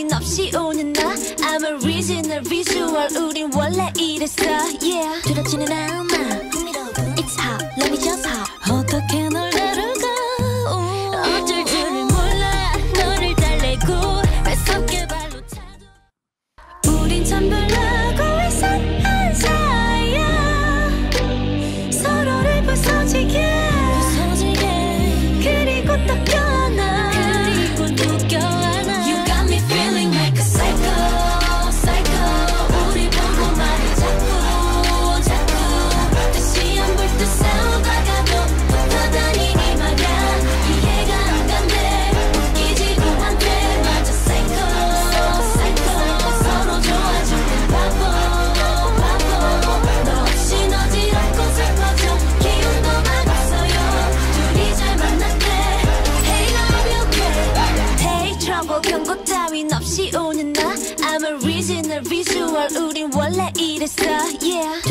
고민 없이 오는 나. I'm original visual. 우린 원래 이랬어. Yeah. 들어치는 않아 6월 우린 원래 이랬어 yeah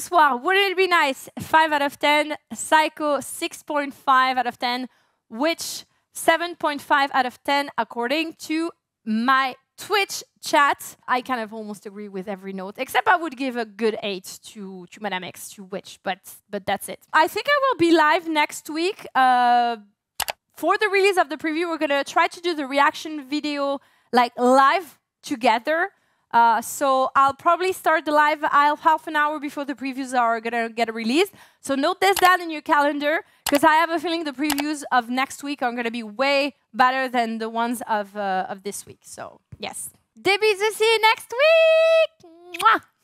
soir, Wouldn't It Be Nice, 5 out of 10, Psycho, 6.5 out of 10, Witch, 7.5 out of 10, according to my Twitch chat. I kind of almost agree with every note, except I would give a good 8 to, to Madame X, to Witch, but, but that's it. I think I will be live next week. Uh, for the release of the preview, we're gonna try to do the reaction video like live together. Uh, so I'll probably start the live half half an hour before the previews are gonna get released. So note this down in your calendar because I have a feeling the previews of next week are gonna be way better than the ones of uh, of this week. So yes, Des bisous, see you next week. Mwah!